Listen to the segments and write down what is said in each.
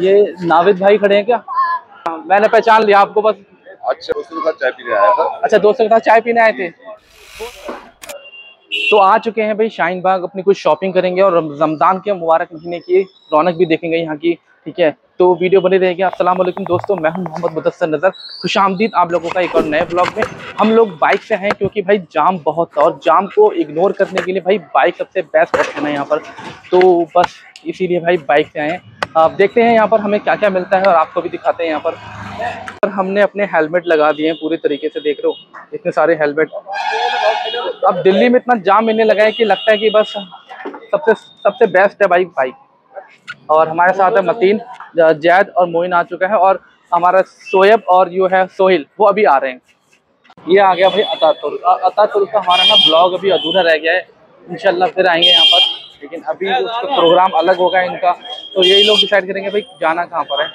ये नाविद भाई खड़े हैं क्या? मैंने पहचान लिया आपको बस। अच्छा दोस्तों के साथ चाय पीने आया था। अच्छा दोस्तों के साथ चाय पीने आए थे। तो आ चुके हैं भाई शाहीन बाग अपनी कुछ शॉपिंग करेंगे और रमज़ान के मुबारक महीने की रौनक भी देखेंगे यहाँ की ठीक है? तो वीडियो बनी रहेगी अस्सलाम वालेकुम दोस्तों मैं हूँ मोहम्मद मुदस्सर नज़र। खुश आमदीद आप लोगों का एक और नए ब्लॉग में। हम लोग बाइक से हैं क्योंकि भाई जाम बहुत था और जाम को इग्नोर करने के लिए भाई बाइक सबसे बेस्ट ऑप्शन है यहाँ पर। तो बस इसीलिए भाई बाइक से आए हैं। आप देखते हैं यहाँ पर हमें क्या क्या मिलता है और आपको भी दिखाते हैं यहाँ पर। और हमने अपने हेलमेट लगा दिए हैं पूरी तरीके से, देख रहे हो? इतने सारे हेलमेट। अब दिल्ली में इतना जाम मिलने लगा है कि लगता है कि बस सबसे सबसे बेस्ट है बाइक बाइक और हमारे साथ है मतीन जैद और मोइन आ चुका है और हमारा सोयब और यो है सोहिल, वो अभी आ रहे हैं। ये आ गया भाई अतातुर अतातुर का हमारा ना ब्लॉग अभी अधूरा रह गया है। इनशाला फिर आएँगे यहाँ पर। लेकिन अभी उसका प्रोग्राम अलग होगा इनका। तो यही लोग डिसाइड करेंगे भाई जाना कहाँ पर है।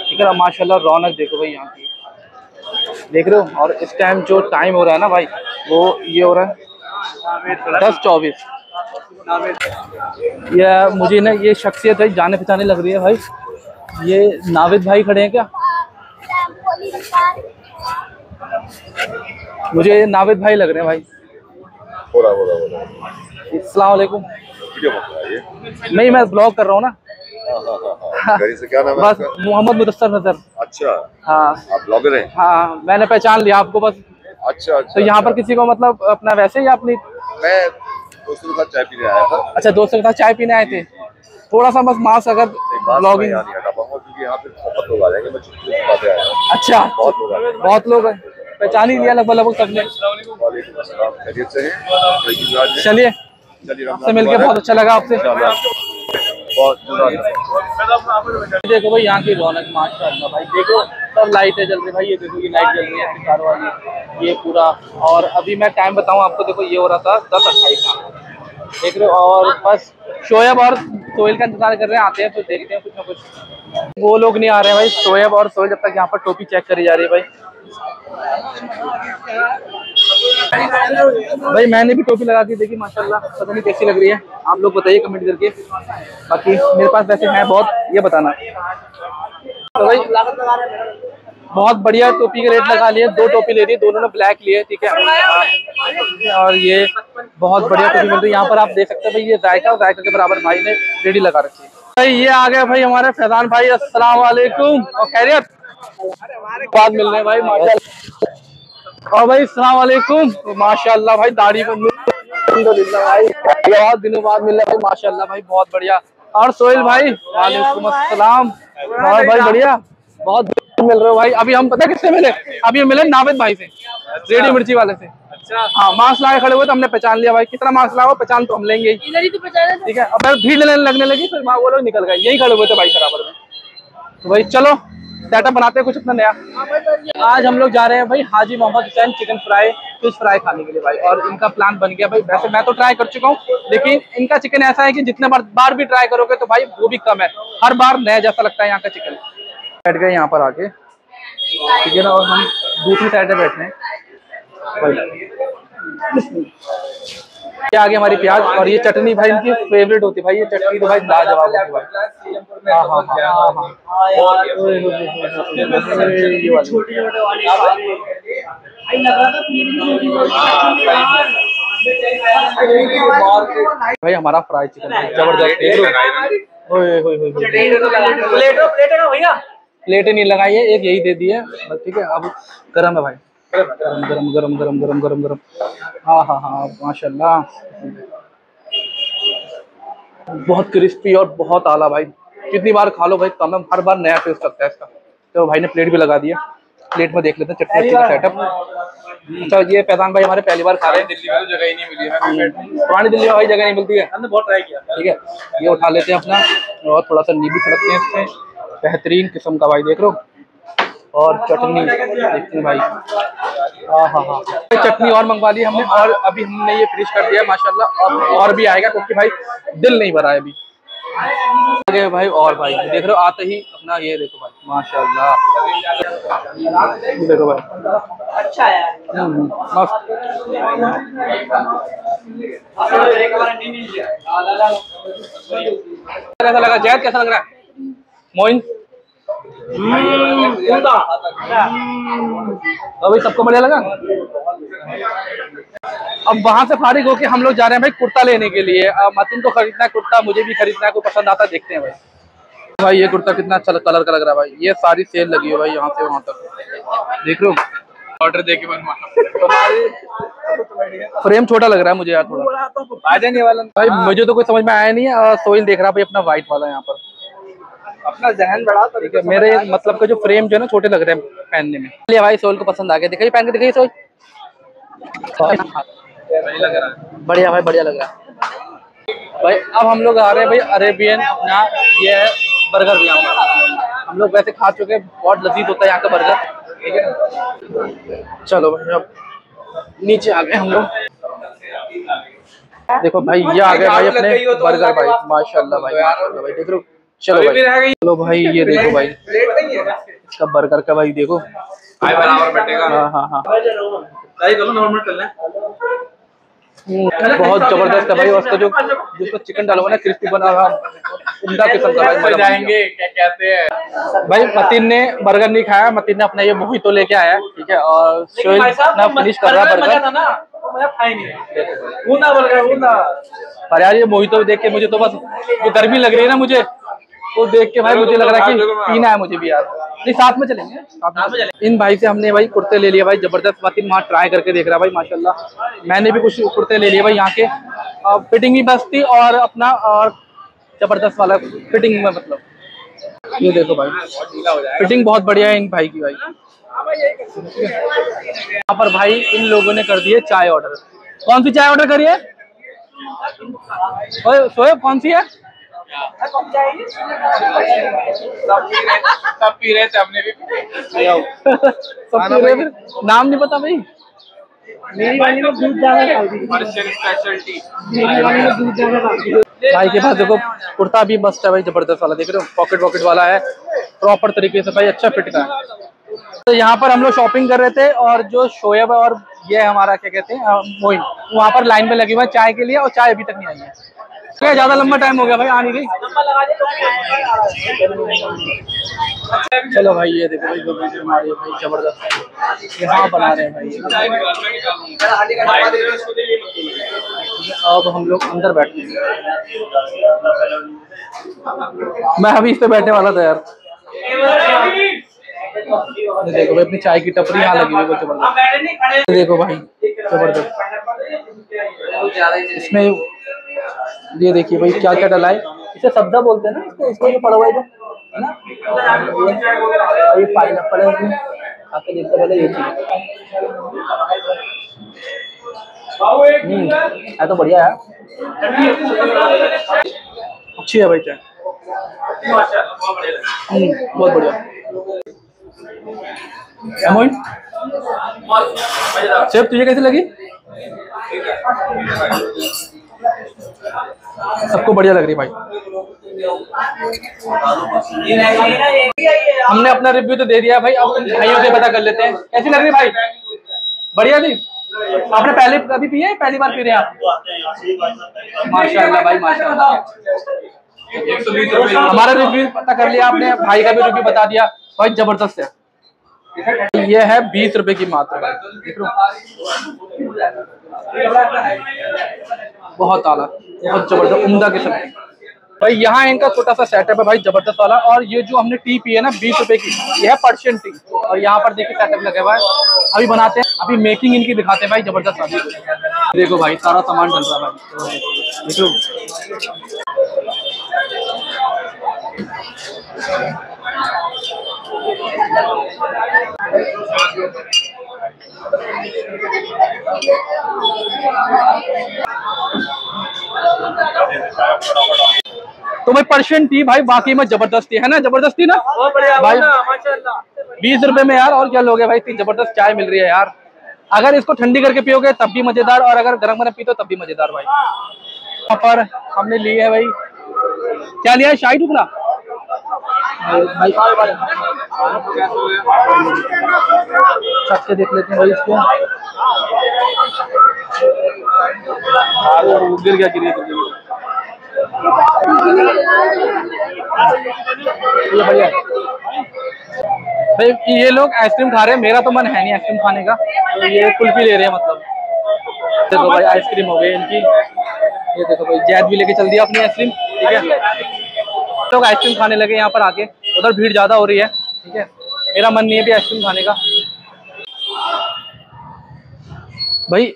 ठीक है माशाल्लाह रौनक देखो भाई यहाँ की। देख रहे हो? और इस टाइम जो टाइम हो रहा है ना भाई, वो ये हो रहा है दस चौबीस। ये मुझे ना, ये शख्सियत है, जाने पहचाने लग रही है भाई। ये नाविद भाई खड़े हैं क्या? मुझे नाविद भाई लग रहे हैं भाई। बोला बोला बोला। वालेकुम वीडियो नहीं मैं ब्लॉग कर रहा हूँ ना। हाँ हाँ हाँ हाँ। क्या नाम है बस मोहम्मद मुदस्सर नज़र। अच्छा। हाँ। आप ब्लॉगर हैं? हाँ मैंने पहचान लिया आपको बस। अच्छा अच्छा तो यहाँ पर अच्छा। किसी को मतलब अपना वैसे या अपनी मैं दोस्तों के साथ चाय पीने आया था। अच्छा दोस्तों के साथ चाय पीने आए थे। थोड़ा सा बस मास्क अगर ब्लॉगिंग अच्छा। बहुत लोग हैं। पहचान ही लिया लगभग लगभग सबने। चलिए। आपसे मिलके बहुत अच्छा लगा आपसे। बहुत देखो भाई यहाँ की रौनक माशाल्लाह। भाई देखो सब लाइटें जल रही भाई ये देखो ये लाइट जल रही है वाली ये पूरा और अभी मैं टाइम बताऊँ आपको देखो ये हो रहा था दस अट्ठाईस। का देख रहे हो और बस शोएब और सोहेल का इंतज़ार कर रहे हैं आते हैं तो देखते हैं कुछ ना कुछ। वो लोग नहीं आ रहे हैं भाई शोएब और सोहेल जब तक यहाँ पर टोपी चेक करी जा रही है भाई। भाई, मैंने भी टोपी लगा के देखी माशाल्लाह। पता नहीं कैसी लग रही है। आप लोग बताइए कमेंट करके। बाकी मेरे पास वैसे है बहुत, ये बताना। तो भाई, बहुत बढ़िया टोपी के रेट लगा लिए दो टोपी ले रही दोनों ने ब्लैक लिए, ठीक है? और ये बहुत बढ़िया टोपी मिल रही है। यहाँ पर आप देख सकते हैं भाई, ये जायका और जायका के बराबर भाई ने रेडी लगा रखी है। भाई, ये आ गए भाई हमारे फैजान भाई वालेकुम और खैरियत? बाद मिल रहे हैं भाई माशा और भाई अस्सलाम वालेकुम। माशाल्लाह भाई दाढ़ी बंद भाई बहुत दिनों बाद मिल रहा है माशाल्लाह भाई बहुत बढ़िया। और सोहेल भाई वालेकुम अस्सलाम। और भाई बढ़िया। बहुत मिल रहे हो भाई। अभी हम पता किससे मिले? अभी हम मिले नाविद भाई से रेडी मिर्ची वाले से। अच्छा। हाँ मास्क लगा खड़े हुए तो हमने पहचान लिया भाई। कितना मास्क लगाओ पहचान तो हम लेंगे ही। इधर ही तो पहचाना ठीक है अब भीड़ लगने लगने लगी फिर वहाँ वो लोग निकल गए। यही खड़े हुए थे भाई बराबर में। तो भाई चलो। सेटअप बनाते हैं, कुछ अपना नया। आज हम लोग जा रहे हैं भाई Haji Mohammad Hussain chicken fry fish fry खाने के लिए भाई, और इनका प्लान बन गया भाई। वैसे मैं तो ट्राई कर चुका हूँ, लेकिन इनका चिकन ऐसा है कि जितने बार बार भी ट्राई करोगे तो भाई वो भी कम है। हर बार नया जैसा लगता है यहाँ का चिकन बैठ गए यहाँ पर आके। ठीक है ना, और हम दूसरी साइड पे बैठे हैं। ये आगे हमारी प्याज और ये चटनी भाई इनकी फेवरेट होती है भाई ये चटनी तो भाई लाजवाब होती है भाई। हाँ हाँ हाँ हाँ हाँ। भाई हमारा फ्राई चिकन ज़बरदस्त। प्लेटें नहीं लगाई है एक यही दे दी है। ठीक है अब गरम है भाई। गरम गरम गरम गरम गरम गरम गरम। हाँ हाँ हाँ माशाल्लाह। बहुत क्रिस्पी और बहुत आला भाई। कितनी बार खा लो भाई कम है हर बार नया टेस्ट लगता है इसका। तो भाई ने प्लेट भी लगा दिया। प्लेट में देख लेते हैं चटनी का सेटअप अच्छा ये पैदान भाई हमारे पहली बार खा रहे हैं। दिल्ली में तो जगह ही नहीं मिली है पुरानी दिल्ली में भाई जगह नहीं मिलती है। हमने बहुत ट्राई किया। ठीक है ये उठा लेते हैं अपना। और थोड़ा सा नींबू छिड़कते हैं इसमें। बेहतरीन किस्म का भाई देख लो और चटनी। देखते हैं भाई। हाँ हाँ हाँ। चटनी और मंगवा ली हमने और अभी हमने ये फिनिश कर दिया माशाल्लाह। और और भी आएगा क्योंकि भाई दिल नहीं भरा है अभी। भाई और भाई देख रहे हो आते ही अपना ये देखो भाई माशाल्लाह। देखो भाई। अच्छा है हम्म, मस्त। कैसा लगा जैद कैसा लग रहा है? मोइन? अभी सबको बढ़िया लगा? अब वहाँ से फारिग होके हम लोग जा रहे हैं भाई कुर्ता लेने के लिए। अब मतिन को खरीदना है कुर्ता मुझे भी खरीदना है कोई पसंद आता है देखते हैं भाई। भाई ये कुर्ता कितना अच्छा कलर का लग रहा है भाई। ये सारी सेल लगी है भाई यहाँ से वहाँ तक। देख रहे हो? ऑर्डर दे के फ्रेम छोटा लग रहा है मुझे यार थोड़ा। आ जाने वाला। भाई मुझे तो कोई समझ में आया नहीं है। सोइल देख रहा है भाई अपना व्हाइट वाला यहाँ पर। अपना जहन बढ़ा तो ठीक है मेरे मतलब का जो फ्रेम जो है ना छोटे लग रहे हैं पहनने में। चलिए भाई सोइल को पसंद आ गया। दिखाइए पहन के दिखाइए है बढ़िया भाई बढ़िया लग रहा है। भाई अब हम लोग आ रहे हैं भाई अरेबियन अपना ये है बर्गर भी यहाँ हम लोग वैसे खा चुके हैं बहुत लजीज होता है यहाँ का बर्गर ठीक है? चलो भाई अब नीचे आ गए हम लोग। देखो भाई ये आ गए भाई अपने बर्गर भाई। माशाल्लाह भाई माशाल्लाह भाई। देख लो चलो भाई। चलो भाई ये देखो भाई इसका बर्गर का भाई देखो। भाई बराबर बैठेगा। हाँ हाँ हाँ। बहुत ज़बरदस्त है भाई उसका जो जिसको चिकन डाला हुआ ना क्रिस्पी बना हुआ। उमदा किस्म का भाई मज़ा जाएँगे क्या कहते हैं? भाई मतीन ने बर्गर नहीं खाया। मतीन ने अपना ये मोहितो लेके आया ठीक है? और शोएब अपना फिनिश कर रहा है बर्गर पर यार ये मोहितो देख के मुझे तो बस जो गर्मी लग रही है ना मुझे। वो देख के भाई मुझे लग रहा है कि पीना है मुझे भी यार। नहीं साथ में चलेंगे। साथ में चलेंगे। इन भाई से हमने भाई कुर्ते ले लिए भाई ज़बरदस्त मतीन वहाँ ट्राई करके देख रहा भाई माशाल्लाह। मैंने भी कुछ कुर्ते ले लिए भाई यहाँ के। फिटिंग भी बस थी और अपना और ज़बरदस्त वाला फिटिंग में मतलब। ये देखो भाई। फिटिंग बहुत बढ़िया है इन भाई की भाई। यहाँ पर भाई इन लोगों ने कर दिए चाय ऑर्डर कौन सी चाय ऑर्डर करी है? ओए, कौन सी है? सब पी रहे सब पी रहे थे हमने भी। सब पी रहे हैं नाम नहीं पता भाई? मेरी वाली में दूध ज़्यादा भाई के पास देखो कुर्ता भी मस्त है भाई ज़बरदस्त वाला देख रहे हो? पॉकेट वॉकेट वाला है। प्रॉपर तरीके से भाई अच्छा फिट का है। तो यहाँ पर हम लोग शॉपिंग कर रहे थे और जो शोएब और ये हमारा क्या कहते हैं मोइन वहाँ पर लाइन में लगे हुए हैं चाय के लिए और चाय अभी तक नहीं आई है। क्या ज़्यादा लंबा टाइम हो गया भाई, आ नहीं चलो भाई, ये देखो भाई वीडियो हमारी भाई ज़बरदस्त। यहाँ बना रहे हैं भाई। अब हम लोग अंदर बैठे मैं अभी इस पे बैठने वाला था यार। देखो भाई, अपनी चाय की टपरी यहाँ लगी हुई ज़बरदस्त। देखो भाई, ज़बरदस्त। इसमें ये देखिए भाई क्या क्या डला है। इसे सब्जा बोलते हैं ना इसको इसको जो पड़ा हुआ है ये- ये पाइनएप्पल है इसमें। आके देखते पहले ये चीज़। हम्म, है तो बढ़िया है। अच्छी है भाई चाय हम्म, बहुत बढ़िया। सेब तुझे कैसी लगी? सबको बढ़िया लग रही भाई। हमने अपना रिव्यू तो दे दिया भाई, अब भाइयों से पता कर लेते हैं। कैसी लग रही भाई? बढ़िया थी आपने पहले कभी पी है पहली बार पी रहे हैं आप? माशाल्लाह भाई, माशाल्लाह। हमारा रिव्यू पता कर लिया, आपने, भाई का भी रिव्यू बता दिया। भाई, ज़बरदस्त है। ये है बीस रुपए की मात्र। हो? बहुत आला बहुत ज़बरदस्त, उम्दा किस्म। की भाई, यहाँ इनका छोटा सा सेटअप है भाई, ज़बरदस्त वाला। और ये जो हमने टी पी है ना, बीस रुपए की, ये है पर्शियन टी और यहाँ पर देखिए सेटअप लगा हुआ है। अभी बनाते हैं, अभी मेकिंग इनकी दिखाते हैं भाई, ज़बरदस्त वाली। देखो भाई, सारा सामान डल रहा है भाई। देख तो भाई पर्शियन टी भाई बाकी में ज़बरदस्ती है ना? ज़बरदस्ती ना? भाई बीस रुपए में यार और क्या लोगे भाई? इतनी ज़बरदस्त चाय मिल रही है यार। अगर इसको ठंडी करके पियोगे तब भी मज़ेदार और अगर गर्म गर्म पीते तब भी मज़ेदार भाई। यहाँ पर हमने ली है भाई। क्या लिया है? शाही टुकड़ा? भाई। छत के देख लेते हैं भाई इसको। गिर गया गिर गया ये बढ़िया भाई ये लोग आइसक्रीम खा रहे हैं मेरा तो मन है नहीं आइसक्रीम खाने का। तो ये कुल्फी ले रहे हैं मतलब। देखो भाई आइसक्रीम हो गई इनकी। ये देखो भाई जैद भी लेके चल दिया अपनी आइसक्रीम ठीक है? लोग आइसक्रीम खाने लगे यहाँ पर आके। उधर भीड़ ज़्यादा हो रही है। ठीक है? मेरा मन नहीं है भी आइसक्रीम खाने का। भाई,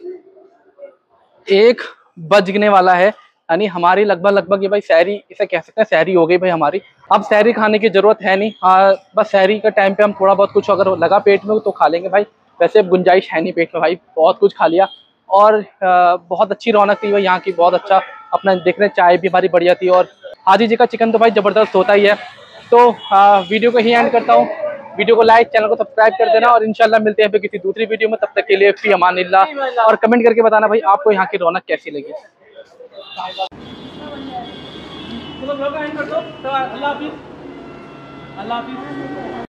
एक बजने वाला है, यानी हमारी लगभग लगभग ये भाई शहरी इसे कह सकते हैं शहरी हो गई भाई हमारी। अब शहरी खाने की ज़रूरत है नहीं। हाँ बस शहरी का टाइम पे हम थोड़ा बहुत कुछ अगर लगा पेट में तो खा लेंगे भाई। वैसे अब गुंजाइश है नहीं पेट में भाई, बहुत कुछ खा लिया। और बहुत अच्छी रौनक थी भाई यहाँ की, बहुत अच्छा। अपना देख रहे चाय भी हमारी बढ़िया थी। और हाजी जी का चिकन तो भाई ज़बरदस्त होता ही है। तो वीडियो को ही एंड करता हूँ। वीडियो को लाइक चैनल को सब्सक्राइब कर देना और इनशाला मिलते हैं फिर किसी दूसरी वीडियो में। तब तक के लिए फ़ी अमान और कमेंट करके बताना भाई, आपको यहाँ की रौनक कैसी लगी? अल्लाह हाफिज़।